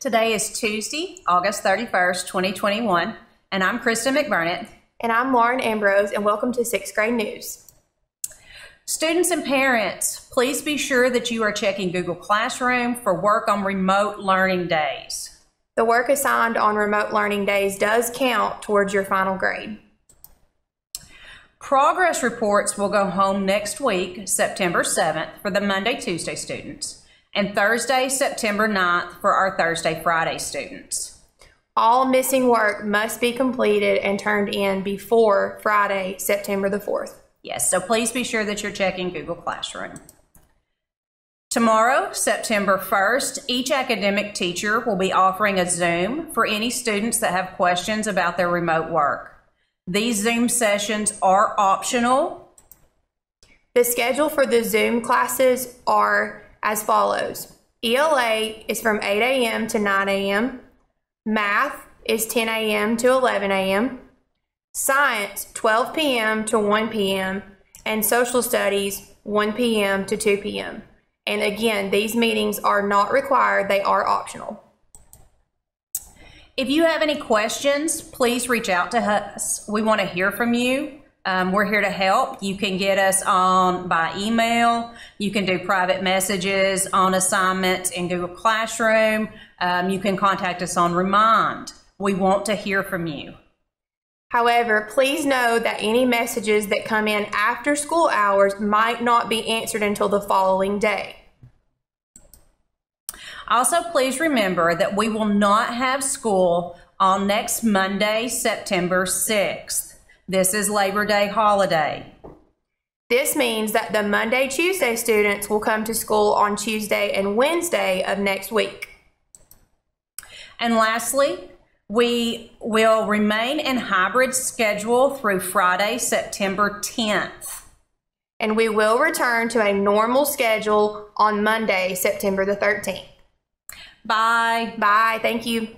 Today is Tuesday, August 31st, 2021, and I'm Krista McBurnett. And I'm Lauren Ambrose, and welcome to sixth grade news. Students and parents, please be sure that you are checking Google Classroom for work on remote learning days. The work assigned on remote learning days does count towards your final grade. Progress reports will go home next week, September 7th, for the Monday Tuesday students, and Thursday, September 9th, for our Thursday Friday students. All missing work must be completed and turned in before Friday, September the 4th. Yes, so please be sure that you're checking Google Classroom. Tomorrow, September 1st, each academic teacher will be offering a Zoom for any students that have questions about their remote work. These Zoom sessions are optional. The schedule for the Zoom classes are as follows. ELA is from 8 a.m. to 9 a.m. Math is 10 a.m. to 11 a.m. Science 12 p.m. to 1 p.m. and Social Studies 1 p.m. to 2 p.m. And again, these meetings are not required, they are optional. If you have any questions, please reach out to us. We want to hear from you. Um, we're here to help. You can get us on by email. You can do private messages on assignments in Google Classroom. Um, you can contact us on Remind. We want to hear from you. However, please know that any messages that come in after school hours might not be answered until the following day. Also, please remember that we will not have school on next Monday, September 6th. This is Labor Day holiday. This means that the Monday, Tuesday students will come to school on Tuesday and Wednesday of next week. And lastly, we will remain in hybrid schedule through Friday, September 10th. And we will return to a normal schedule on Monday, September the 13th. Bye. Bye. Thank you.